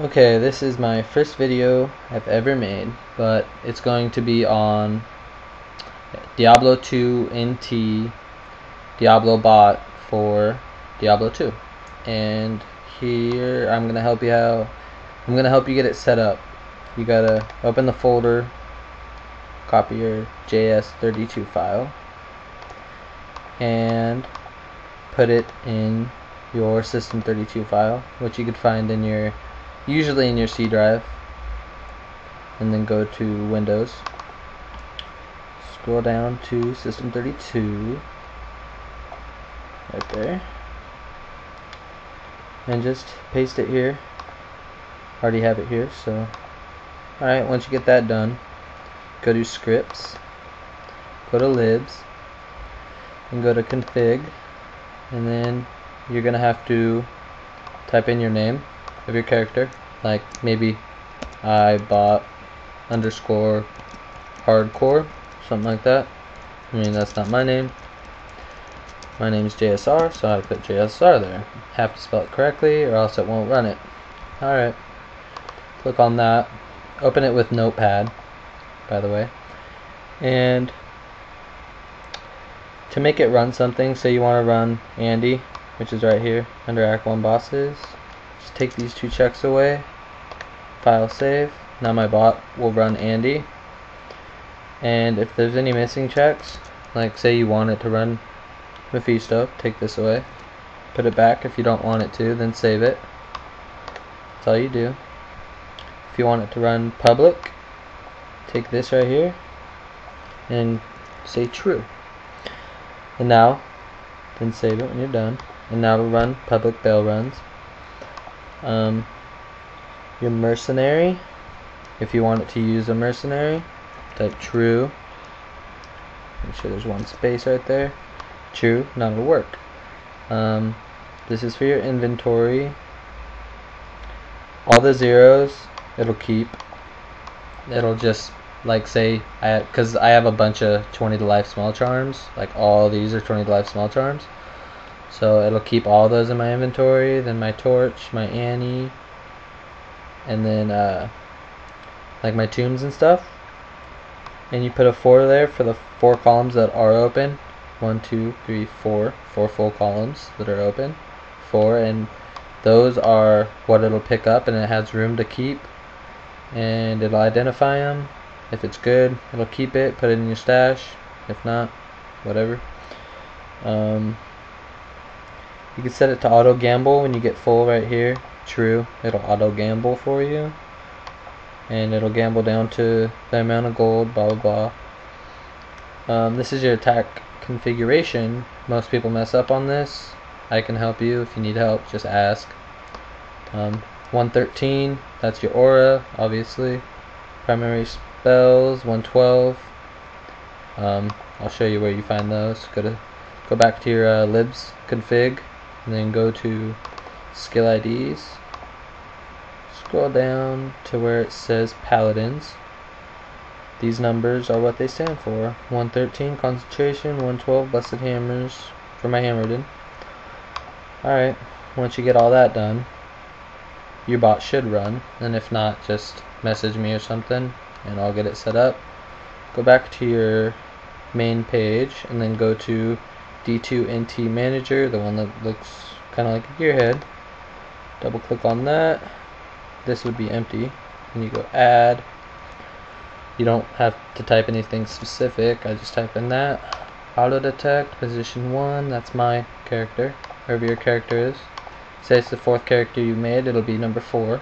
Okay, this is my first video I've ever made, but it's going to be on Diablo 2 NT Diablo bot for Diablo 2. And here I'm going to help you out. I'm to help you get it set up. You got to open the folder, copy your JS32 file, and put it in your system32 file, which you could find in your usually in your C drive. And then go to Windows. Scroll down to System32 right there. And just paste it here. Already have it here so. Alright once you get that done go to scripts. Go to libs. And go to config. And then you're gonna have to type in your name of your character. Like maybe I bought underscore hardcore, something like that. I mean, that's not my name. My name is JSR, so I put JSR there. Have to spell it correctly or else it won't run it. Alright. Click on that. Open it with Notepad, by the way. And to make it run something, say you want to run Andy, which is right here under Act 1 Bosses. Just take these two checks away. File save. Now my bot will run Andy. And if there's any missing checks, like say you want it to run Mephisto, take this away. Put it back if you don't want it to, then save it. That's all you do. If you want it to run public, take this right here and say true. And now, then save it when you're done. And now it'll run public Baal runs um, your mercenary if you want it to use a mercenary type true? Make sure there's one space right there. True not will work. Um, this is for your inventory. All the zeros it'll keep. It'll just like say I because I have a bunch of 20 to life small charms like all these are 20 to life small charms so it'll keep all those in my inventory, then my torch, my Annie, and then uh, like my tombs and stuff. And you put a 4 there for the 4 columns that are open. One, two, three, four. Four full columns that are open. 4 and those are what it'll pick up and it has room to keep. And it'll identify them. If it's good, it'll keep it, put it in your stash. If not, whatever. Um, you can set it to auto gamble when you get full right here. True. It'll auto gamble for you. And it'll gamble down to the amount of gold, blah blah blah. Um, this is your attack configuration. Most people mess up on this. I can help you if you need help, just ask. Um, 113, that's your aura, obviously. Primary spells, 112. Um, I'll show you where you find those. Go to go back to your uh, libs config and then go to skill IDs scroll down to where it says paladins. These numbers are what they stand for. 113 concentration. 112 blessed hammers for my Hammerdin alright once you get all that done your bot should run. And if not just message me or something and I'll get it set up. Go back to your main page and then go to D2NT Manager, the one that looks kind of like a gearhead. Double click on that. This would be empty. And you go add. You don't have to type anything specific. I just type in that. Auto detect, position 1, that's my character. Wherever your character is. Say it's the fourth character you made, it'll be number 4.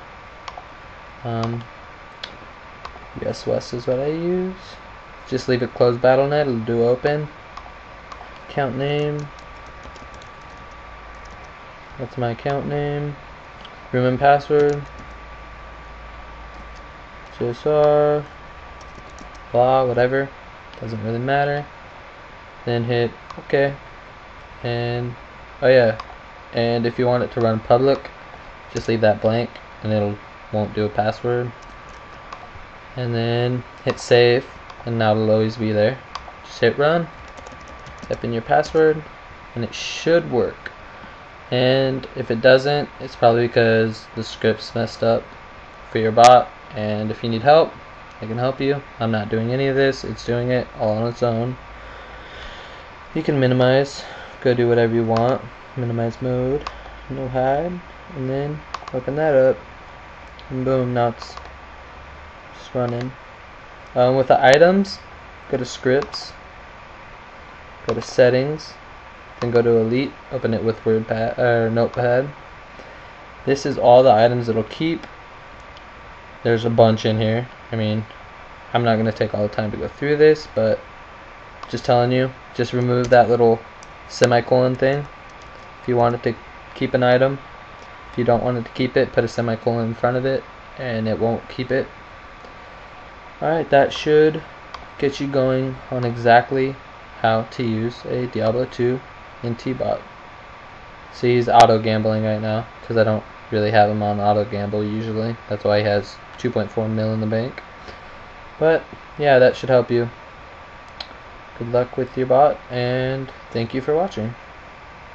Um, US West is what I use. Just leave it closed BattleNet, it'll do open account name. That's my account name. Room and password. CSR. Blah, whatever. Doesn't really matter. Then hit OK. And, oh yeah. And if you want it to run public, just leave that blank and it'll won't do a password. And then hit save and now it'll always be there. Just hit run type in your password and it should work and if it doesn't it's probably because the script's messed up for your bot. And if you need help, I can help you. I'm not doing any of this. It's doing it all on its own. You can minimize. Go do whatever you want. Minimize mode. No hide. And then open that up. And boom, now it's just running. Um, with the items, go to scripts. Go to settings. Then go to elite. Open it with WordPad or Notepad. This is all the items it'll keep. There's a bunch in here. I mean, I'm not going to take all the time to go through this, but just telling you, just remove that little semicolon thing. If you wanted to keep an item, if you don't want it to keep it, put a semicolon in front of it, and it won't keep it. Alright, that should get you going on exactly how to use a Diablo 2 NT bot. See, he's auto gambling right now because I don't really have him on auto gamble usually. That's why he has 2.4 mil in the bank. But yeah, that should help you. Good luck with your bot, and thank you for watching.